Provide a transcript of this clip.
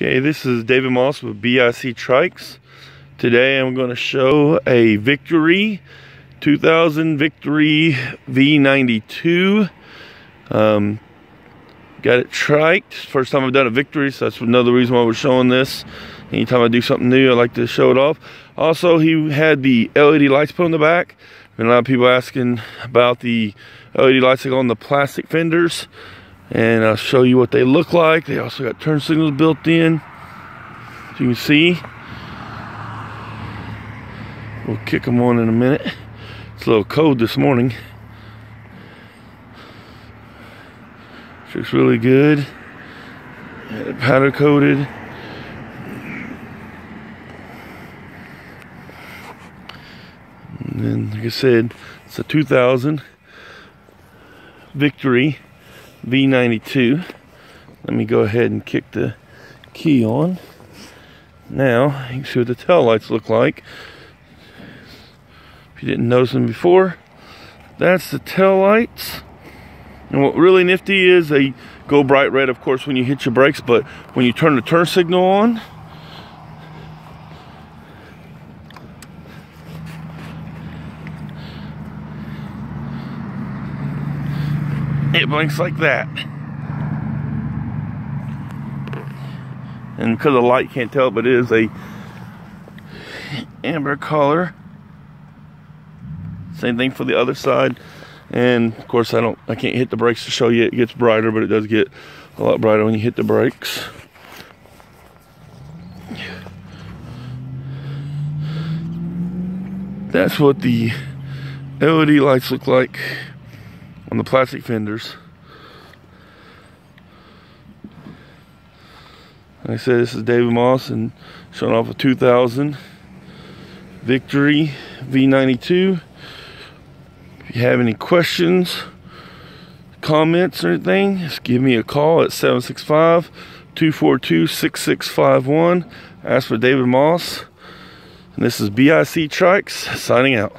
Okay, this is David Moss with BIC Trikes. Today I'm going to show a Victory 2000 Victory V92. Um, got it triked. First time I've done a Victory, so that's another reason why we're showing this. Anytime I do something new, I like to show it off. Also, he had the LED lights put on the back. Been a lot of people asking about the LED lights that go on the plastic fenders and I'll show you what they look like. They also got turn signals built in. As you can see, we'll kick them on in a minute. It's a little cold this morning. Looks really good. Powder coated. And then, like I said, it's a 2000 Victory V92. Let me go ahead and kick the key on. Now, you can see what the tail lights look like. If you didn't notice them before, that's the tail lights. And what really nifty is they go bright red, of course, when you hit your brakes, but when you turn the turn signal on, it blinks like that. And because the light can't tell, but it is a amber color. Same thing for the other side. And of course I don't I can't hit the brakes to show you it gets brighter, but it does get a lot brighter when you hit the brakes. That's what the LED lights look like on the plastic fenders. Like I said, this is David Moss and showing off a 2000 Victory V92. If you have any questions, comments, or anything, just give me a call at 765 242 6651. Ask for David Moss. And this is BIC Trikes signing out.